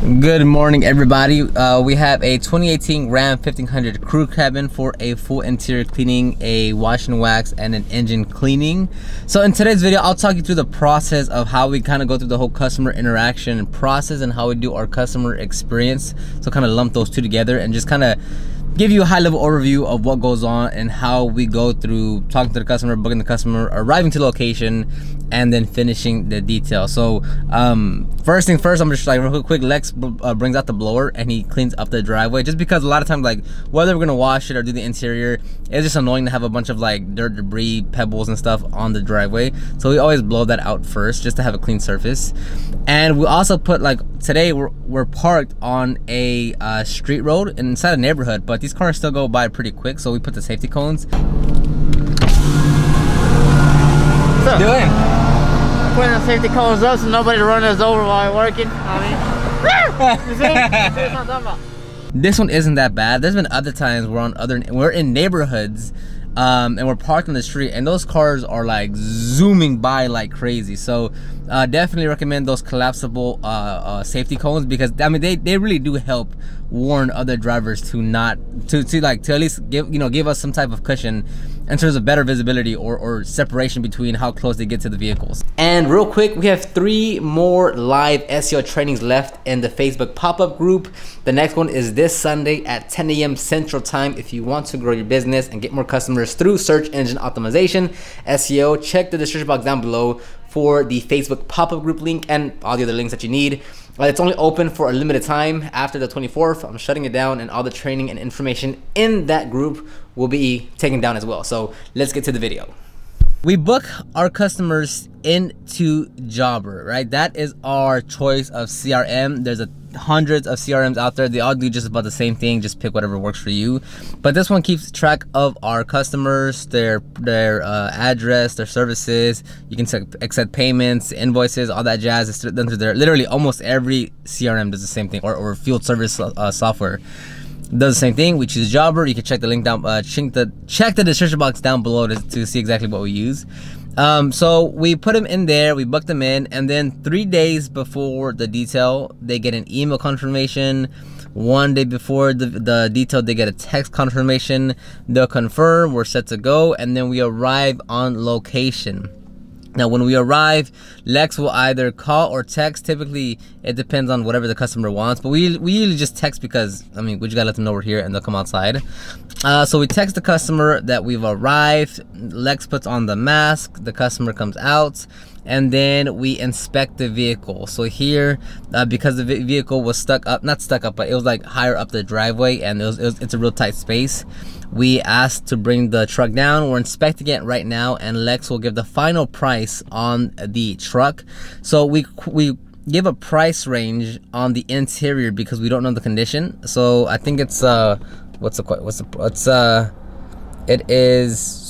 Good morning, everybody. Uh, we have a 2018 Ram 1500 crew cabin for a full interior cleaning, a wash and wax, and an engine cleaning. So in today's video, I'll talk you through the process of how we kind of go through the whole customer interaction process and how we do our customer experience. So kind of lump those two together and just kind of give you a high level overview of what goes on and how we go through talking to the customer, booking the customer, arriving to the location, and then finishing the detail. So um, first thing first, I'm just like real quick. Lex uh, brings out the blower and he cleans up the driveway. Just because a lot of times, like whether we're gonna wash it or do the interior, it's just annoying to have a bunch of like dirt, debris, pebbles, and stuff on the driveway. So we always blow that out first, just to have a clean surface. And we also put like today we're we're parked on a uh, street road inside a neighborhood, but these cars still go by pretty quick. So we put the safety cones. What's up? Doing? Putting the safety cones up so nobody run us over while we're working. I mean, you see? See what I'm talking about? This one isn't that bad. There's been other times we're on other we're in neighborhoods um, and we're parked on the street and those cars are like zooming by like crazy. So uh, definitely recommend those collapsible uh, uh, safety cones because I mean they, they really do help warn other drivers to not to, to like to at least give you know give us some type of cushion in terms of better visibility or, or separation between how close they get to the vehicles. And real quick, we have three more live SEO trainings left in the Facebook pop-up group. The next one is this Sunday at 10 a.m. Central Time. If you want to grow your business and get more customers through search engine optimization, SEO, check the description box down below for the Facebook pop-up group link and all the other links that you need. Uh, it's only open for a limited time after the 24th. I'm shutting it down and all the training and information in that group will be taken down as well. So let's get to the video. We book our customers into Jobber, right? That is our choice of CRM. There's a hundreds of CRMs out there. They all do just about the same thing. Just pick whatever works for you. But this one keeps track of our customers, their their uh, address, their services. You can accept payments, invoices, all that jazz. It's done through there. Literally, almost every CRM does the same thing, or, or field service uh, software does the same thing. We choose Jobber. You can check the link down, uh, check the check the description box down below to, to see exactly what we use. Um, so we put them in there, we booked them in, and then three days before the detail, they get an email confirmation. One day before the, the detail, they get a text confirmation. They'll confirm, we're set to go, and then we arrive on location. Now, when we arrive, Lex will either call or text. Typically, it depends on whatever the customer wants, but we, we usually just text because, I mean, we just gotta let them know we're here and they'll come outside. Uh, so we text the customer that we've arrived. Lex puts on the mask, the customer comes out, and then we inspect the vehicle. So here, uh, because the vehicle was stuck up, not stuck up, but it was like higher up the driveway and it was, it was it's a real tight space we asked to bring the truck down. We're inspecting it right now and lex will give the final price on the truck. So we we give a price range on the interior because we don't know the condition. So i think it's uh what's the what's the what's uh it is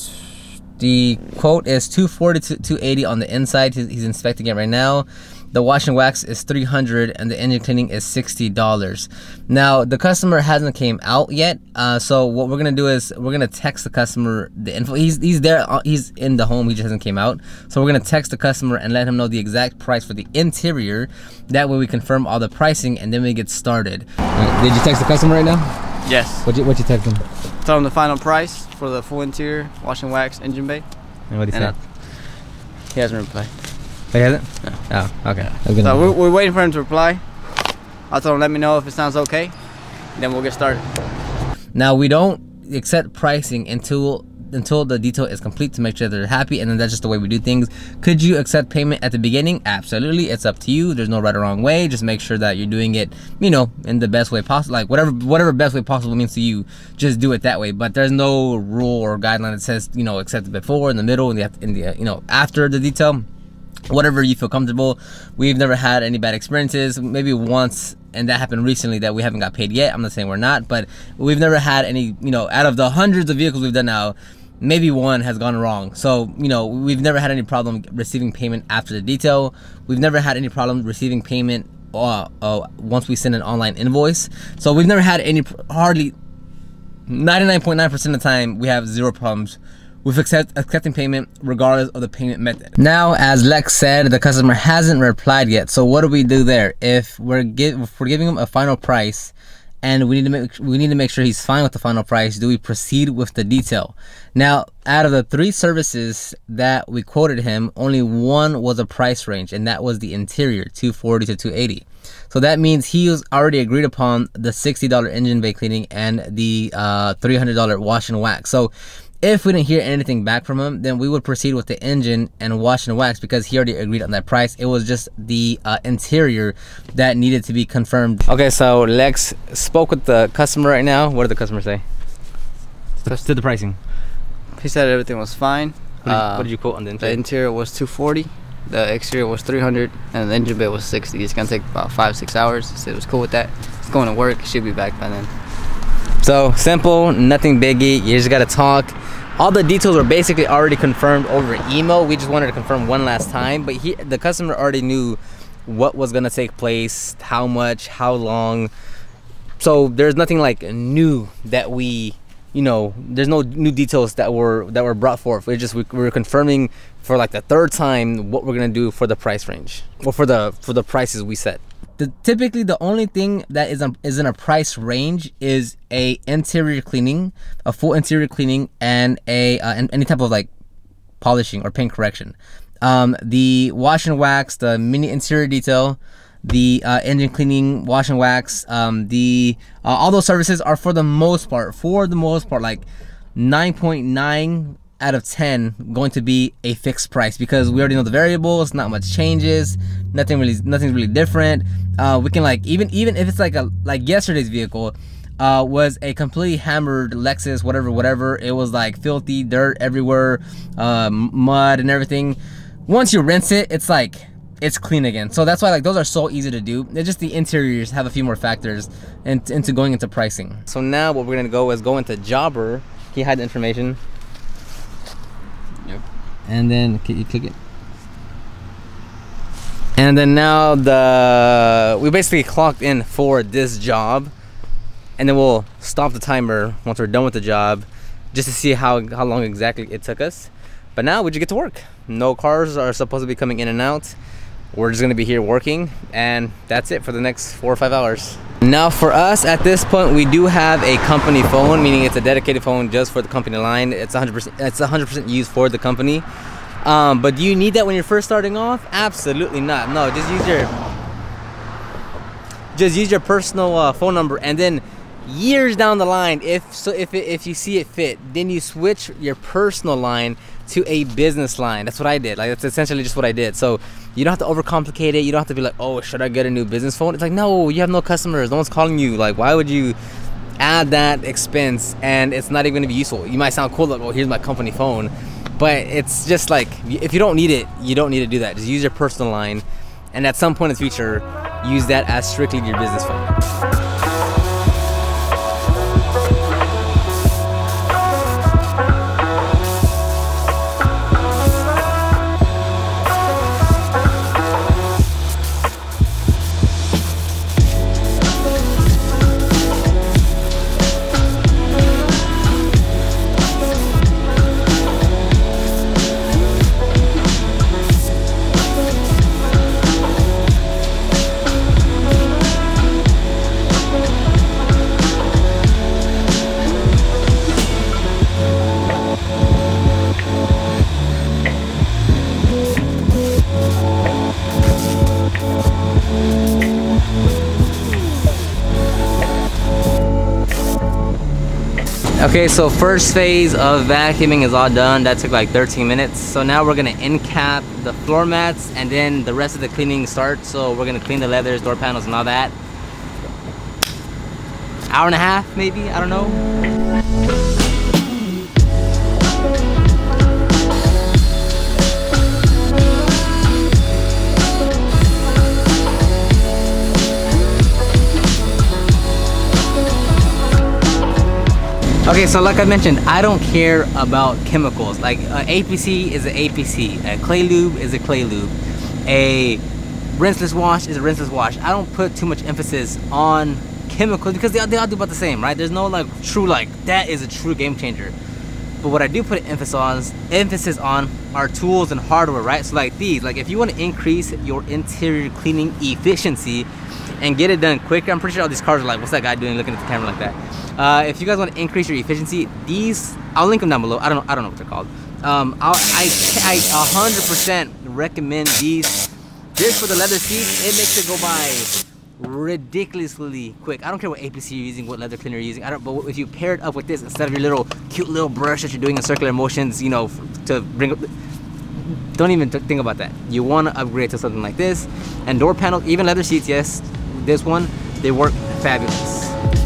the quote is 240 to 280 on the inside. He's, he's inspecting it right now the wash and wax is 300 and the engine cleaning is $60 now the customer hasn't came out yet uh, so what we're gonna do is we're gonna text the customer the info he's he's there uh, he's in the home he just hasn't came out. So we're gonna text the customer and let him know the exact price for the interior. That way we confirm all the pricing and then we get started. Right, did you text the customer right now? Yes. What you what you text him? Tell him the final price for the full interior wash and wax engine bay. And what he said. he hasn't replied he hasn't? No. Oh, okay. So we're, we're, waiting for him to reply. I told him let me know if it sounds okay. Then we'll get started. Now we don't accept pricing until until the detail is complete to make sure they're happy and then that's just the way we do things could you accept payment at the beginning absolutely it's up to you there's no right or wrong way just make sure that you're doing it you know in the best way possible like whatever whatever best way possible means to you just do it that way but there's no rule or guideline that says you know accept it before in the middle and the in the you know after the detail whatever you feel comfortable. We've never had any bad experiences. Maybe once and that happened recently that we haven't got paid yet. I'm not saying we're not but we've never had any you know out of the hundreds of vehicles we've done now maybe one has gone wrong. So you know we've never had any problem receiving payment after the detail. We've never had any problem receiving payment uh, uh, once we send an online invoice. So we've never had any hardly 99.9% .9 of the time we have zero problems with accept, accepting payment regardless of the payment method. Now, as Lex said, the customer hasn't replied yet. So what do we do there? If we're give, if we're giving him a final price and we need to make we need to make sure he's fine with the final price, do we proceed with the detail? Now, out of the three services that we quoted him, only one was a price range, and that was the interior, 240 to 280. So that means he was already agreed upon the $60 engine bay cleaning and the uh, $300 wash and wax. So if we didn't hear anything back from him, then we would proceed with the engine and wash and wax because he already agreed on that price. It was just the uh, interior that needed to be confirmed. Okay, so Lex spoke with the customer right now. What did the customer say? To the pricing. He said everything was fine. What did, uh, what did you quote on the interior? The interior was 240 the exterior was 300 and the engine bay was 60 it's gonna take about five six hours he said it was cool with that it's going to work should be back by then so simple nothing biggie you just gotta talk all the details were basically already confirmed over email. We just wanted to confirm one last time but he the customer already knew what was gonna take place how much how long. So there's nothing like new that we you know there's no new details that were that were brought forth. We just we were confirming for like the third time what we're gonna do for the price range or for the for the prices we set the, typically the only thing that is, a, is in a price range is a interior cleaning a full interior cleaning and a uh, any type of like polishing or paint correction. Um, the wash and wax the mini interior detail the uh, engine cleaning, wash and wax, um, the uh, all those services are for the most part, for the most part, like 9.9 out of 10 going to be a fixed price because we already know the variables, not much changes, nothing really, nothing's really different. Uh, we can like even even if it's like a like yesterday's vehicle. Uh, was a completely hammered Lexus, whatever, whatever. It was like filthy, dirt everywhere, uh, mud and everything. Once you rinse it, it's like it's clean again. So that's why like those are so easy to do. It's just the interiors have a few more factors in, into going into pricing. So now what we're gonna go is go into Jobber. he had the information? And then can you click it? And then now the we basically clocked in for this job, and then we'll stop the timer once we're done with the job, just to see how how long exactly it took us. But now we just get to work. No cars are supposed to be coming in and out we're just gonna be here working and that's it for the next four or five hours now for us at this point we do have a company phone meaning it's a dedicated phone just for the company line. It's 100% it's 100% used for the company. Um, but do you need that when you're first starting off? Absolutely not. No just use your just use your personal uh, phone number and then years down the line if so if it, if you see it fit then you switch your personal line to a business line. That's what i did. Like that's essentially just what i did. So you don't have to overcomplicate it. You don't have to be like oh should i get a new business phone? It's like no you have no customers. No one's calling you. Like why would you add that expense? And it's not even gonna be useful. You might sound cool like oh here's my company phone. But it's just like if you don't need it you don't need to do that. Just use your personal line. And at some point in the future use that as strictly your business phone Okay, so first phase of vacuuming is all done. That took like 13 minutes. So now we're gonna end cap the floor mats and then the rest of the cleaning starts. So we're gonna clean the leathers, door panels and all that. Hour and a half maybe, I don't know. Okay, so like I mentioned, I don't care about chemicals. Like uh, APC is an APC, a clay lube is a clay lube, a rinseless wash is a rinseless wash. I don't put too much emphasis on chemicals because they, they all do about the same, right? There's no like true like that is a true game changer. But what I do put emphasis on, emphasis on are tools and hardware, right? So like these, like if you want to increase your interior cleaning efficiency and get it done quicker, I'm pretty sure all these cars are like, what's that guy doing looking at the camera like that? Uh, if you guys want to increase your efficiency, these, I'll link them down below. I don't know, I don't know what they're called. Um, I, I 100% recommend these. This for the leather seats, it makes it go by ridiculously quick. I don't care what APC you're using, what leather cleaner you're using. I don't. But if you pair it up with this instead of your little cute little brush that you're doing in circular motions, you know, to bring up. Don't even think about that. You want to upgrade to something like this. And door panels, even leather seats, yes. This one, they work fabulous.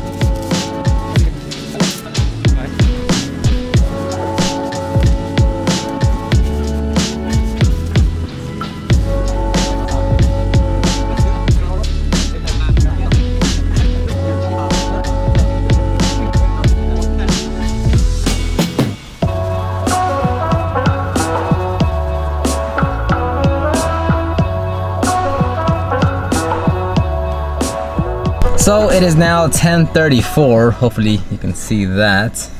So it is now 10:34. Hopefully you can see that.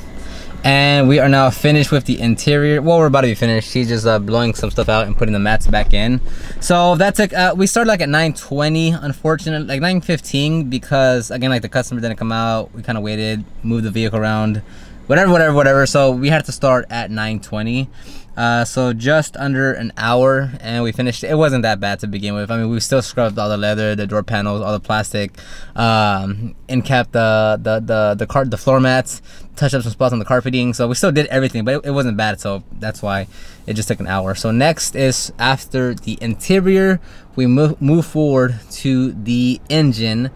And we are now finished with the interior. Well, we're about to be finished. She's just uh, blowing some stuff out and putting the mats back in. So that took, uh, we started like at 9.20, unfortunately, like 9.15 because again, like the customer didn't come out. We kind of waited, moved the vehicle around, whatever, whatever, whatever. So we had to start at 9.20. Uh, so just under an hour and we finished. It wasn't that bad to begin with. I mean we still scrubbed all the leather the door panels all the plastic um and kept the the the the car, the floor mats touched up some spots on the carpeting. So we still did everything but it, it wasn't bad. So that's why it just took an hour. So next is after the interior we move move forward to the engine.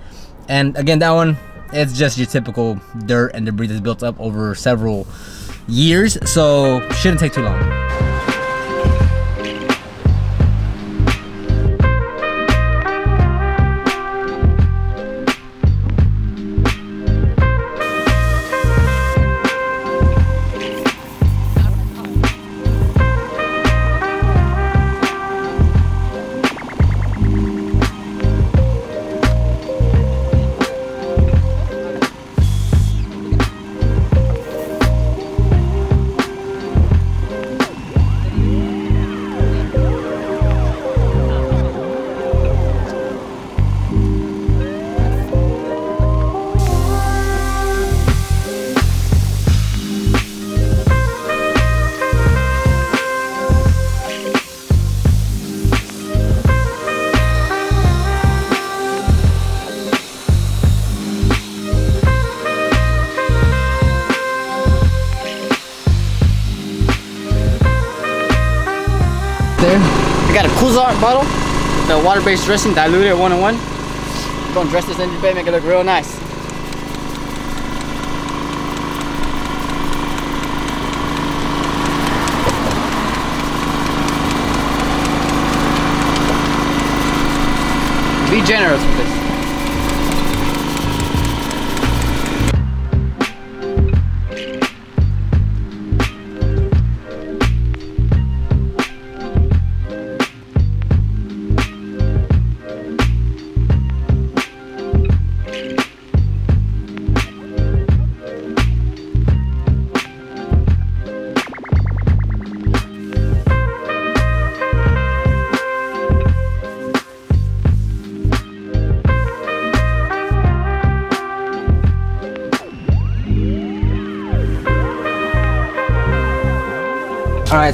And again that one it's just your typical dirt and debris that's built up over several years so shouldn't take too long there. We got a Kwazar bottle, the water-based dressing diluted one on one. Gonna dress this engine bay, make it look real nice. Be generous with this.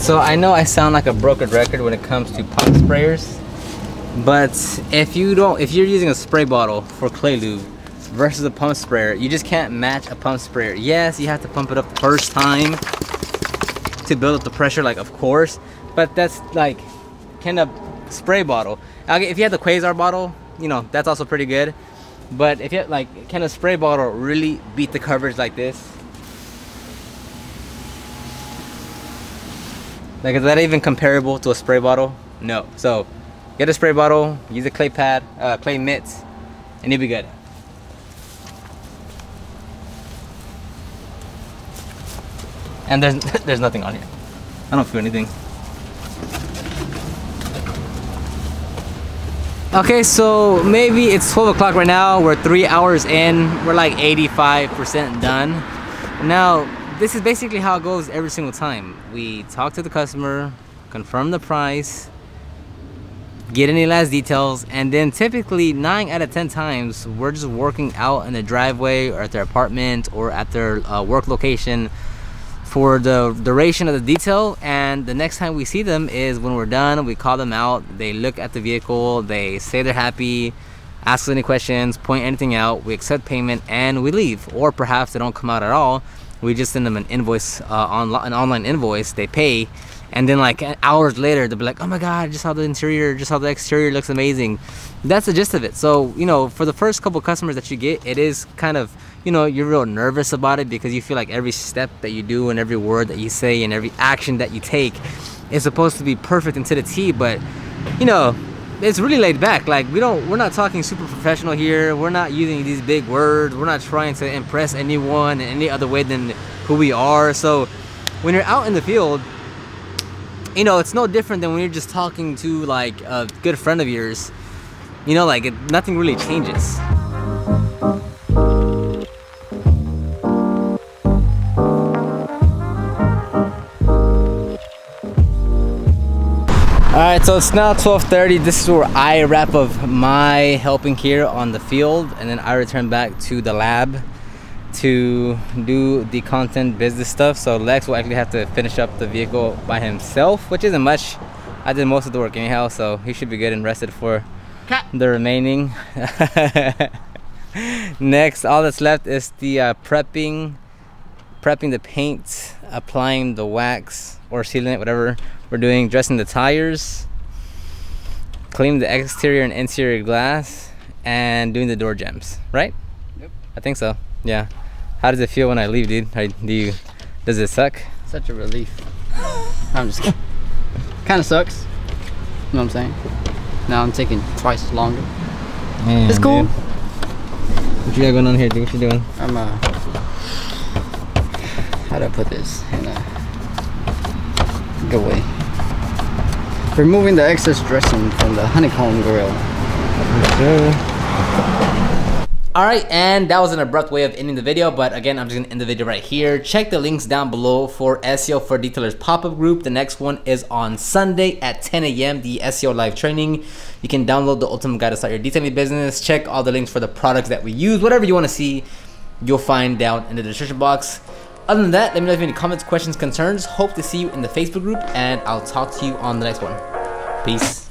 So I know I sound like a broken record when it comes to pump sprayers, but if you don't, if you're using a spray bottle for clay lube versus a pump sprayer, you just can't match a pump sprayer. Yes, you have to pump it up first time to build up the pressure, like of course, but that's like kind of spray bottle. If you have the Kwazar bottle, you know that's also pretty good. But if you have like can a spray bottle really beat the coverage like this? Like, is that even comparable to a spray bottle? No. So, get a spray bottle, use a clay pad, uh, clay mitts, and you'll be good. And there's there's nothing on here. I don't feel anything. Okay, so maybe it's 12 o'clock right now. We're three hours in. We're like 85% done. Now, this is basically how it goes every single time. We talk to the customer, confirm the price, get any last details, and then typically nine out of ten times we're just working out in the driveway or at their apartment or at their uh, work location for the duration of the detail and the next time we see them is when we're done we call them out they look at the vehicle they say they're happy ask any questions point anything out we accept payment and we leave or perhaps they don't come out at all we just send them an invoice uh, an online invoice they pay and then like hours later they'll be like oh my god just how the interior just how the exterior looks amazing. That's the gist of it. So you know for the first couple customers that you get it is kind of you know you're real nervous about it because you feel like every step that you do and every word that you say and every action that you take is supposed to be perfect into the T but you know it's really laid back. Like we don't we're not talking super professional here. We're not using these big words. We're not trying to impress anyone in any other way than who we are. So when you're out in the field you know it's no different than when you're just talking to like a good friend of yours. You know like it, nothing really changes Alright, so it's now 12.30. This is where I wrap up my helping here on the field and then I return back to the lab to do the content business stuff. So Lex will actually have to finish up the vehicle by himself, which isn't much. I did most of the work anyhow, so he should be good and rested for Cut. the remaining. Next, all that's left is the uh, prepping, prepping the paint, applying the wax or sealing it, whatever we're doing dressing the tires cleaning the exterior and interior glass and doing the door jambs, right? Yep. I think so. Yeah. How does it feel when i leave dude? How, do you does it suck? Such a relief. I'm just kidding. Kind of sucks. You know what i'm saying? Now i'm taking twice longer. Man, it's cool. dude. what you got going on here dude? What you doing? I'm uh how do i put this in a good way removing the excess dressing from the honeycomb grill. Alright, and that was an abrupt way of ending the video, but again, I'm just gonna end the video right here. Check the links down below for SEO for Detailers pop-up group. The next one is on Sunday at 10 a.m., the SEO live training. You can download the ultimate guide to start your detailing business. Check all the links for the products that we use. Whatever you wanna see, you'll find down in the description box. Other than that, let me know if you have any comments, questions, concerns. Hope to see you in the Facebook group, and I'll talk to you on the next one. Peace.